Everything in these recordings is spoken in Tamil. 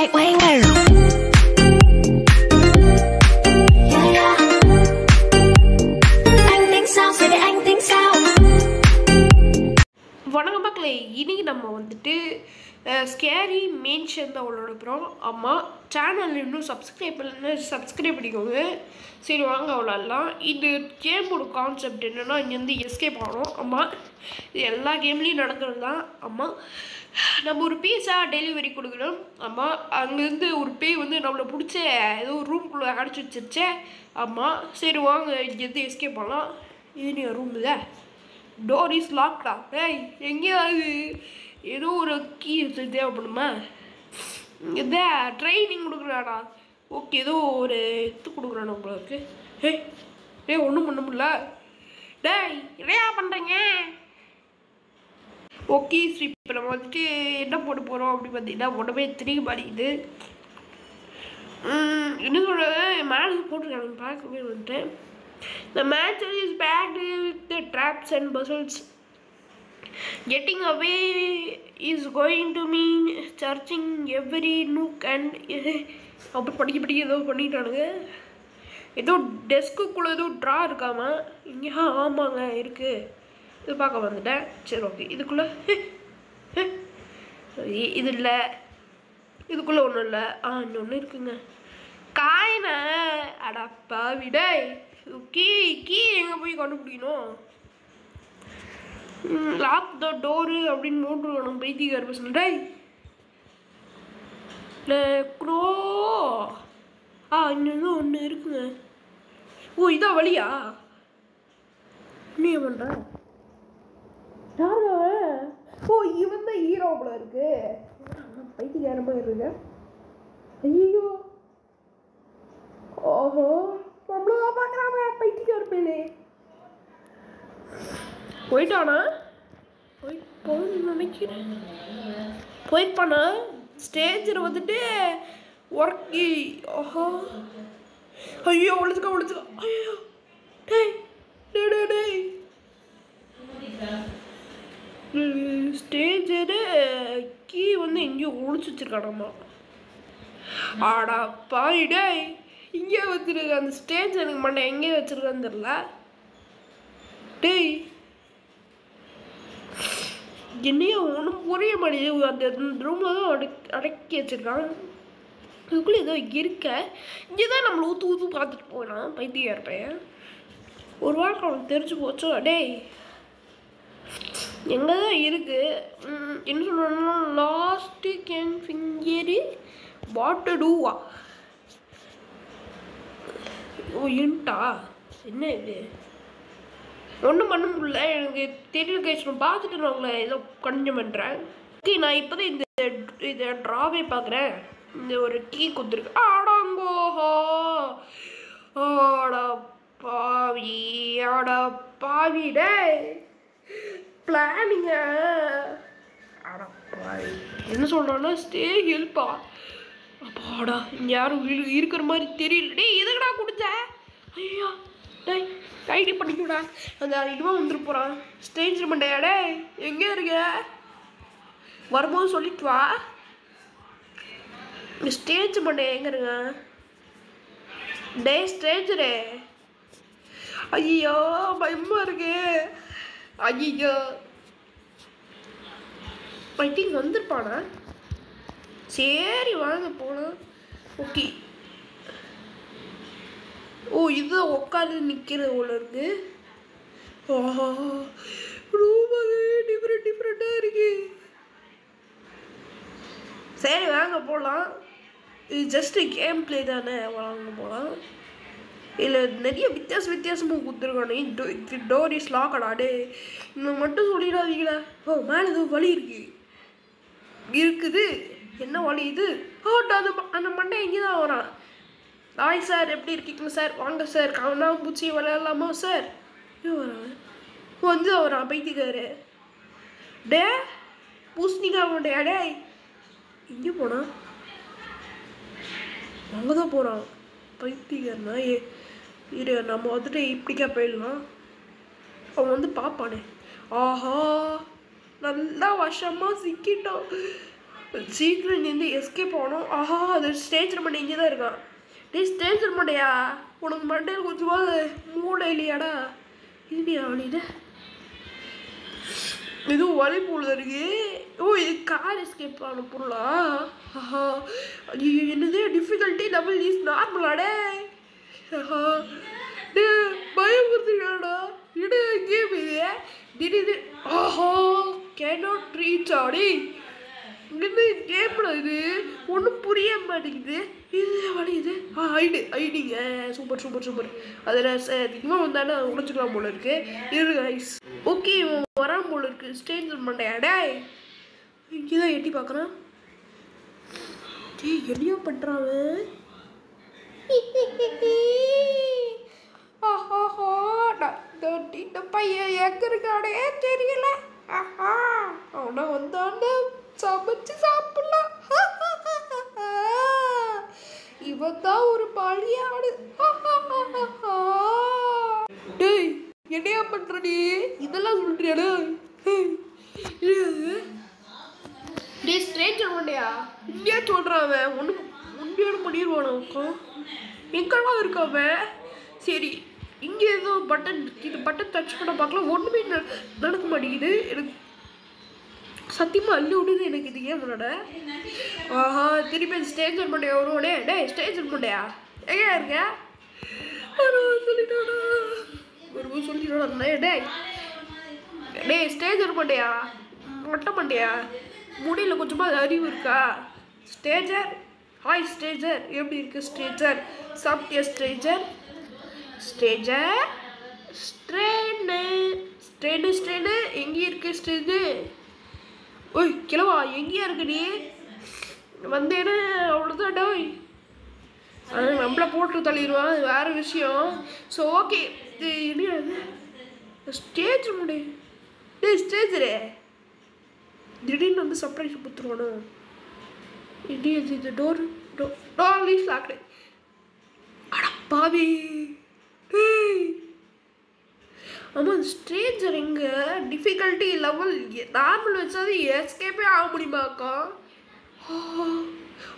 wait, wait, wait. Yeah, yeah. Anh tính sao, sẽ để anh tính sao? வணக்கம் மக்களே இன்னைக்கு நம்ம வந்துட்டு ஸ்கேரி மெயின் சேர்ந்து அவளோட அப்புறம் ஆமாம் சேனல் இன்னும் சப்ஸ்கிரைப் பண்ணல சப்ஸ்கிரைப் பண்ணிக்கோங்க. சரி வாங்க அவ்வளோலாம் இது கேமோட கான்செப்ட் என்னென்னா இங்கேருந்து எஸ்கேப் ஆகணும். ஆமாம் இது எல்லா கேம்லேயும் நடக்கிறது தான் ஆமாம் நம்ம ஒரு பீஸா டெலிவரி கொடுக்கணும். ஆமாம் அங்கேருந்து ஒரு பேய் வந்து நம்மளை பிடிச்ச ஏதோ ஒரு ரூம்குள்ளே அடைச்சி வச்சிருச்சே. ஆமாம் சரி வாங்க இங்கேருந்து எஸ்கேப் ஆகலாம் இது நீ ரூம் இல்லை டோர் இஸ் லாக்டா ஏய் எங்கேயாவது ஏதோ ஒரு கீ தேவைப்படுமா? இதை ட்ரைனிங் கொடுக்குறாடா. ஓகே ஏதோ ஒரு இது கொடுக்குறானு உங்களுக்கு. ஹே ஏ ஒன்றும் பண்ண முடியல. டேய் இதையா பண்ணுறீங்க ஓகே ஸ்ரீ இப்போ நம்ம வந்துட்டு என்ன போட்டு போகிறோம் அப்படின்னு பார்த்தீங்கன்னா உடம்பே தெரிய மாட்டேங்குது என்ன சொல்கிறது மேலே போட்டிருக்காங்க பார்க்கவே வந்துட்டு. The match is backed with the traps and puzzles. Getting away is going to mean searching every nook and அப்படி படிக்க படிக்க ஏதோ பண்ணிட்டானுங்க. ஏதோ டெஸ்க்குள்ளே ஏதோ ட்ரா இருக்காமா? இங்கே ஆமாங்க இருக்கு. இது பார்க்க வந்துட்டேன். சரி ஓகே இதுக்குள்ளே இது இல்லை. இதுக்குள்ளே ஒன்றும் இல்லை. ஆ இன்னொன்று இருக்குங்க. காயின அடப்பா விடை. கீ கீ எங்கே போய் கண்டுபிடிக்கணும்? லாக் த டோரு அப்படின்னு போட்டுருக்கணும் பைத்தியக்கார பசங்க டேய் க்ரோ ஆ இன்னும் ஒன்று இருக்குங்க. ஓ இதான் வழியா நீ பண்ணுற ஓ இவன் தான் ஹீரோ போல இருக்கு. பைத்தியக்காரமாக இருக்கு. ஐயோ ஓஹோ நம்மளும் பார்க்குறாங்க பைத்தியக்கார பேலே போயிட்டானா? போய் போன்னு நினைக்கிறேன். போயிருப்பானா? ஸ்டேஜில் வந்துட்டு ஒர்க்கி ஓஹோ. ஐயோ ஒழிச்சுக்கோ ஒழிச்சுக்கோ ஐயோ. டேய் டேய் டேய் ஸ்டேஜில் கீ வந்து எங்கேயோ ஒழிச்சு வச்சிருக்கானாமா ஆடா பாய் டேய். இங்கே வச்சிருக்க அந்த ஸ்டேஜ் எனக்கு மண்டை எங்கே வச்சிருக்கான்னு தெரில டேய் என்னையும் ஒன்றும் புரிய மாட்டேங்குது. அந்த ரூமில் தான் அடக் அடக்கி வச்சிருக்கான் இதுக்குள்ளே ஏதோ இருக்க. இங்கே தான் நம்மளை ஊற்று ஊற்று பார்த்துட்டு போனான் பைத்தியம் இருப்பேன் ஒரு வாரம் அவனுக்கு தெரிஞ்சு போச்சோ? டேய். எங்கே தான் இருக்குது என்ன சொல்லணும்னா லாஸ்ட்டு கேன் ஃபிங்கர் வாட்டு டூவா ஓ இன்ட்டா? என்ன இது? ஒன்றும் பண்ண முடியல. எனக்கு தெரியல கேஸ் நான் பார்த்துட்டு நான் உங்களை ஏதோ கண்டினியூ பண்ணுறேன் ஓகே நான் இப்போ தான் இந்த இதை ட்ராவே பார்க்குறேன். இந்த ஒரு கீ கொடுத்துருக்கு. ஆடாங்கோஹோ ஆடா பாவி ஆடா பாவி பிளானிங்க ஆடா பாவி. என்ன சொல்கிறோன்னா ஸ்டே ஹெல்ப்பா அப்பாடா யாரும் இருக்கிற மாதிரி தெரியல. டேய் எதுக்குடா கொடுத்த? ஐயா! டேய் ஐடி பண்ணிக்கூடா அந்த இதுவாக வந்துட்டு போகிறான் ஸ்டேஜ் மண்டையா எங்கே இருக்க? வரும்போது சொல்லிட்டு வா. ஸ்டேஜ் மண்டையா எங்கே இருங்க டே ஸ்டேஜ் டே. ஐயோ பயமா இருக்கு. ஐயோ. பைட்டிங் வந்திருப்பானா? சரி வாங்க போகலாம் ஓகே இது உட்காந்து நிற்கிறது போல இருக்கு. ஆஹா டிஃப்ரெண்ட் டிஃப்ரெண்ட்டாக இருக்கு. சரி வாங்க போகலாம் இது ஜஸ்ட்டு கேம் பிளே தானே வாங்க போகலாம் இதில் நிறைய வித்தியாச வித்தியாசமாக கொடுத்துருக்கானே. டோர் இஸ் லாக்கடா டே இன்னும் மட்டும் சொல்லிடாதீங்களா ஓ மேலே ஏதோ வழி இருக்கு. இருக்குது. என்ன வழி இது? ஓ அது அந்த மண்டை இங்கே தான் வரான். ஹாய் சார் எப்படி இருக்கீங்க சார் வாங்க சார் கவனா பூச்சி விளையாடலாமா சார் ஐயோ வரான் வந்து வரான் அமைதிக்காரு. டே பூசணிக்கா அவனுடைய டே. இங்கே போனான் அங்கே தான் போகிறான் பைத்தியக்காரனா ஏ. இரு நம்ம வந்துட்டு இப்படிக்கா போயிடலாம். அவன் வந்து பார்ப்பானே ஆஹா நல்லா வருஷமாக சிக்கிட்டோம் சீக்கிரம் நின்று எஸ்கேப் ஆனோம் ஆஹா அது ஸ்டேஜ் மண்டை இங்கே தான் இருக்கான். டேய் ஸ்டேஜ் மாட்டியா? உனக்கு மண்டையில் கொஞ்சமாவது மூளை இல்லையாடா? இல்லையா இது இதுவும் வழி போல இருக்கு. ஓ இது கார் எஸ்கேப் ஆன பொருளா? ஆஹா. ஐயோ என்னது? டிஃபிகல்ட்டி டபுள் இஸ் நார்மலாடே ஆஹா. டே இடு கேம் இது. திடீர்னு ஆஹா. கேனாட் ரீச் ஆடி இது கேம்ல இது? ஒன்றும் புரிய மாட்டேங்குது. இது வலியுது ஆ ஐடி ஐடிங்க சூப்பர் சூப்பர் சூப்பர். அதில் அதிகமாக வந்தாலும் உழைச்சிக்கலாம் போல இருக்கு. இரு ஐஸ் ஓகே இவன் வரான் போல இருக்கு. ஸ்டேஜ் மண்டையா டேய். இங்கே தான் எட்டி பார்க்குறான் டேய் என்னையோ பண்ணுறான் அவன். நான் பையன் எங்க இருக்கானே தெரியல. ஆஹா. அவனை வந்தான்னு சமைச்சு சாப்பிடலாம். இவன் தான் ஒரு பழியாடு. டேய் என்னையா பண்ற நீ இதெல்லாம் சொல்றியாடா டேய்? ஸ்ட்ரேஞ்சர் ஒன்றையா இங்கே சொல்கிறான் அவன். ஒன்று உண்மையோட பண்ணிடுவானாக்கா எங்கெல்லாம் இருக்க அவன்? சரி இங்கே ஏதோ பட்டன் இது பட்டன் டச் பண்ண பார்க்கலாம். ஒன்றுமே நடக்க மாட்டேங்குது. எனக்கு சத்தியமாக அள்ளி விடுது எனக்கு இது ஏன் ஆஹா திருப்பி ஸ்டேஜர் மண்டையா டே டேய் ஒன் பண்ணியா? எங்க இருக்க? அடோ, சொல்லிட்டாடா. ஒரு டே டேய். டேய் ஒன் பண்ணியா? மொட்டை பண்ணியா? முடியல கொஞ்சமாக அறிவு இருக்கா? ஸ்டேஜர் ஹாய் ஸ்டேஜர் எப்படி இருக்கு ஸ்டேஜர் சாப்பிட்டியா ஸ்டேஜர் ஸ்டேஜர் ஸ்ட்ரெயின் ஸ்ட்ரெயின் ஸ்ட்ரெயினு எங்கே இருக்கு ஸ்டேஜு ஓய் கிழவா எங்கேயா இருக்கு நீ? வந்தேன்னு அவ்வளோதான் டோய் நம்மள போட்டு தள்ளிடுவான் அது வேற விஷயம். ஸோ ஓகே இது என்ன ஸ்டேஜ் முடி. டேய் ஸ்டேஜரே திடீர்னு வந்து சர்ப்ரைஸ் கொடுத்துருவானோ. இடி இது இது டோர் டோர் லீஸ் லாக்டு அடப்பாவே ஹே ஏய். ஆமாம் ஸ்ட்ரேஞ்சர் இங்கே டிஃபிகல்ட்டி லெவல் நார்மல் வச்சாது எஸ்கேப்பே ஆக முடியுமாக்கா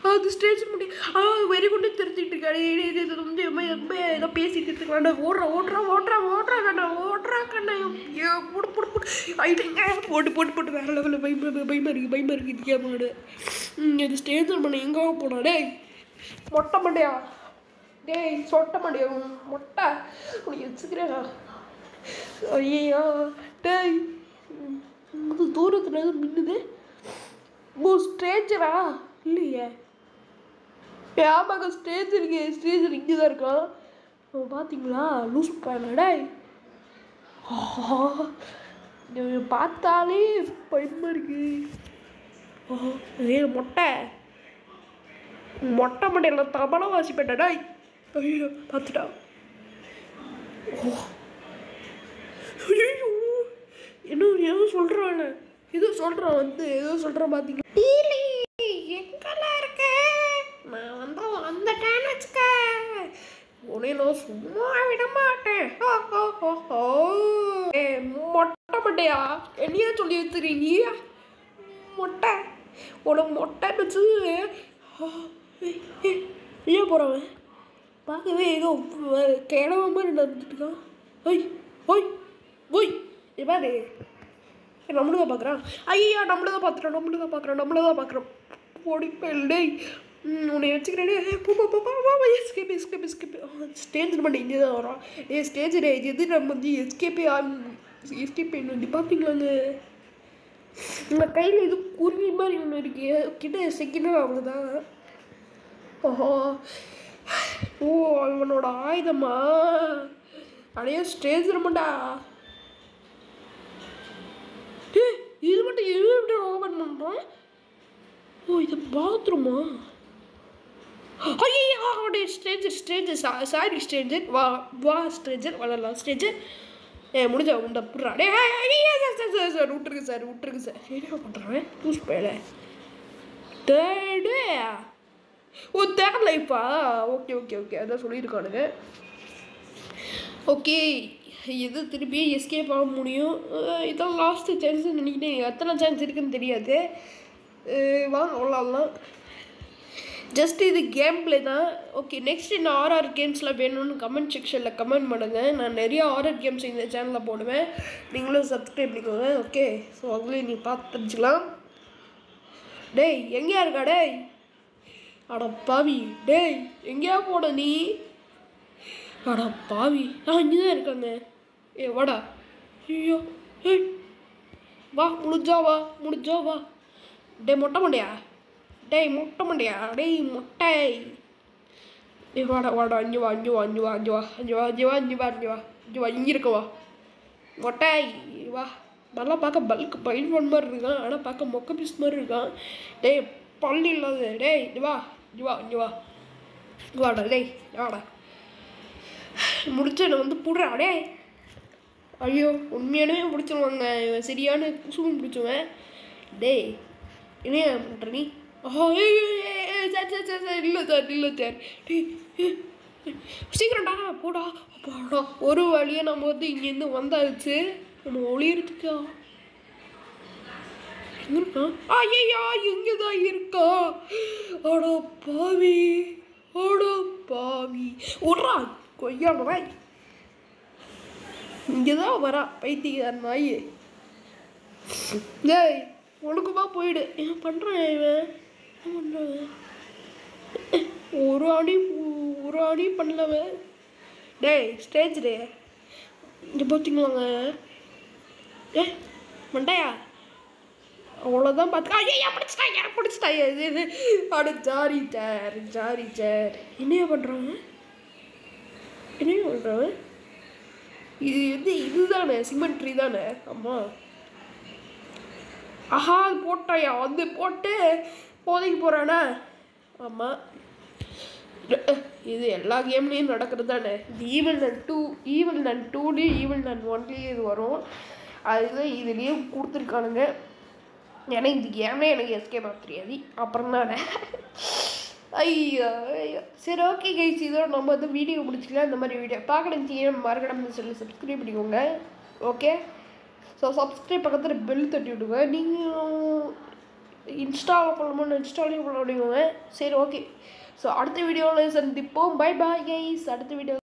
அது ஸ்டேஜ் முடி ஆ வெறி கொண்டு திருத்திட்டு இருக்காரு இது இது வந்து ரொம்ப ரொம்ப ஏதோ பேசிட்டு இருக்காண்டா ஓடுறா ஓடுறா ஓடுறா ஓடுறா கண்ணா ஓடுறா கண்ணா ஐயோ, போடு போட்டு போடு ஐட்டங்க போட்டு போட்டு போட்டு வேற லெவலில் பயமா பயமா இருக்கு பயமா இருக்கு இது கேமாடு இது ஸ்டேஜ் பண்ண எங்கே போனா டேய் மொட்டை மண்டையா டேய் சொட்ட மண்டையா மொட்டை உனக்கு வச்சுக்கிறேன் ஐயோ டேய். ம், தூரத்தில் தூரத்துல மின்னுது ஓ ஸ்டேஜரா? இல்லையே. ஆமாங்க ஸ்டேஜ் இருக்கு ஸ்டேஜ் இங்கே தான் இருக்கான் அவன் பார்த்தீங்களா லூஸ் பண்ணடா ஆஹா, பார்த்தாலே பயமாக இருக்கு. ஏ மொட்டை. மொட்டை மட்டையில் தபலம் வாசிப்பேன்டா டேய். ஐயோ பார்த்துட்டா. ஓ. என்ன ஏதோ சொல்கிறான் ஏதோ சொல்கிறான் வந்து ஏதோ சொல்கிறான் பார்த்தீங்க டீலி எங்கெல்லாம் இருக்க? நான் வந்து வந்துட்டேன்னு வச்சுக்க. உனே நான் சும்மா விட மாட்டேன். ஏ மொட்டை மட்டையா? என்னையா சொல்லி வச்சுருக்கீங்க? மொட்டை. உனக்கு மொட்டைன்னு வச்சு ஏன் போகிறவன் பார்க்கவே ஏதோ கிழவ மாதிரி நடந்துட்டு இருக்கான் ஓய் ஓய் ஓய் இது பார்க்குறான் ஐயா நம்மளதான் தான் பார்த்துறோம் நம்மள தான் பார்க்குறோம் நம்மள தான் பார்க்குறோம் பொடிப்பேல் டேய். உன்னை வச்சுக்கிறேன். ஏய், போ போ ஸ்டேஜ் நம்ம இங்கே தான் வரோம் ஏ ஸ்டேஜ் டே இது எது நம்ம வந்து எஸ்கேபி எஸ்கேப் பண்ணி பார்த்தீங்களாங்க உங்கள் கையில் இது குருவி மாதிரி ஒன்று இருக்கு. கிட்ட செகண்டாக தான் ஓஹோ. ஓ அவனோட ஆயுதமா? அடையே ஸ்டேஜ் ரொம்படா ஓபன் பண்ணுறோம் ஓ இது பாத்ரூமா ஐயா அவனுடைய ஸ்ட்ரேஞ்சர் ஸ்ட்ரேஞ்சர் சாரி ஸ்ட்ரேஞ்சர் வா வா ஸ்ட்ரேஞ்சர் வளரலாம். ஸ்ட்ரேஞ்சர் ஏ முடிஞ்ச உண்டா புடுறா. டே ஐயா சார் சார் சார் சார் விட்டுருக்கு சார் விட்டுருக்கு சார். என்ன பண்ணுறேன் லூஸ் போயில. தேர்டு ஓ தேர்ட் லைஃபா ஓகே ஓகே ஓகே. அதான் சொல்லியிருக்கானுங்க. ஓகே. இது திருப்பி எஸ்கேப் ஆக முடியும்? இதான் லாஸ்ட்டு சான்ஸ்னு நினைக்கிறேன். எத்தனை சான்ஸ் இருக்குன்னு தெரியாது. வாங்க விளாட்லாம். ஜஸ்ட் இது கேம் பிளே தான் ஓகே நெக்ஸ்ட் இந்த ஆர்ஆர் கேம்ஸ்லாம் வேணும்னு கமெண்ட் செக்ஷனில் கமெண்ட் பண்ணுங்கள் நான் நிறைய ஆர்ஆர் கேம்ஸ் இந்த சேனலில் போடுவேன். நீங்களும் சப்ஸ்கிரைப் பண்ணிக்கோங்க ஓகே ஸோ அதுலேயும் நீ பார்த்து தெரிஞ்சுக்கலாம். டேய் எங்கேயா இருக்கா டேய்? அட பாவி டேய் எங்கேயா போட நீ? அட பாவி நான் இங்கே தான் இருக்காங்க. ஏ வாடா ஐயோ ஏய் வா முடிஞ்சா வா முடிஞ்சா வா டே மொட்டை மண்டையா டேய் மொட்டை மண்டையா டேய் மொட்டை டேய் வாடா வாடா அஞ்சு வா அஞ்சு வா அஞ்சு வா அஞ்சு வா அஞ்சு வா அஞ்சு வா அஞ்சு வா அஞ்சு வா அஞ்சு வா இங்கே இருக்க வா மொட்டை வா நல்லா பார்க்க பல்க் பைல் ஒன் மாதிரி இருக்கான் ஆனால் பார்க்க மொக்க பீஸ் மாதிரி இருக்கான் டேய் பள்ளி இல்லாத டேய் இது வா இது வா இங்கே வா வாடா டேய் வாடா முடிச்சு என்னை வந்து புடுறா டேய் ஐயோ உண்மையானவே பிடிச்சிருவாங்க இவன் சரியான குசுமம் பிடிச்சுவேன். டேய் என்ன பண்ணுற நீ? சார் சார் சார் சார் இல்லை சார் இல்லை சார். டேய் சீக்கிரம்டா போடா. போடா ஒரு வழியாக நம்ம வந்து இங்கேருந்து வந்தாச்சு. நம்ம ஒளியறதுக்கா? ஐயா இங்கே தான் இருக்கா? அடோ பாவி அடோ பாவி விட்றா கொய்யா பாய் இங்கே தான் வரா. பைத்தியக்காரன் நாய் டேய் ஒழுக்கமாக போயிடு. என்ன பண்ணுறான் இவன்? என்ன பண்ணுறான் ஒரு அடி ஒரு அடி பண்ணலவன் டேய் ஸ்டேஜ் டே. இங்கே பார்த்தீங்களாங்க ஏ மண்டையா? அவ்வளோதான் பார்த்து ஐயா பிடிச்சிட்டா ஏன் பிடிச்சிட்டா? இது இது. அட ஜாரி சார் ஜாரி சார் என்னையா பண்ணுறாங்க என்னையா பண்ணுறாங்க இது வந்து இதுதானே சிமெண்ட்ரி தானே? ஆமாம் ஆஹா அது போட்டாயா? வந்து போட்டு போதைக்கு போகிறானா ஆமாம் இது எல்லா கேம்லேயும் நடக்கிறது தானே Evil Nun two Evil Nun டூலேயும் Evil Nun ஒன்லேயும் இது வரும். அதுதான் இதுலேயும் கொடுத்துருக்கானுங்க. ஏன்னா இந்த கேமே எனக்கு எஸ்கே ஆக தெரியாது. அப்புறம் தானே ஐயோ ஐயோ. சரி ஓகே கைஸ் இதோட நம்ம வந்து வீடியோ முடிச்சுக்கலாம். இந்த மாதிரி வீடியோ பார்க்கணும் மறக்கடம் சொல்லி சப்ஸ்கிரைப் பண்ணிக்கோங்க. ஓகே ஸோ சப்ஸ்கிரைப் பக்கத்தில் பெல் தட்டி விடுங்க. நீங்கள் இன்ஸ்டாவில் பண்ணணும்னு இன்ஸ்டாலையும் பண்ண முடியுங்க சரி ஓகே ஸோ அடுத்த வீடியோவில் சந்திப்போம். பை பாய் கைஸ் அடுத்த வீடியோ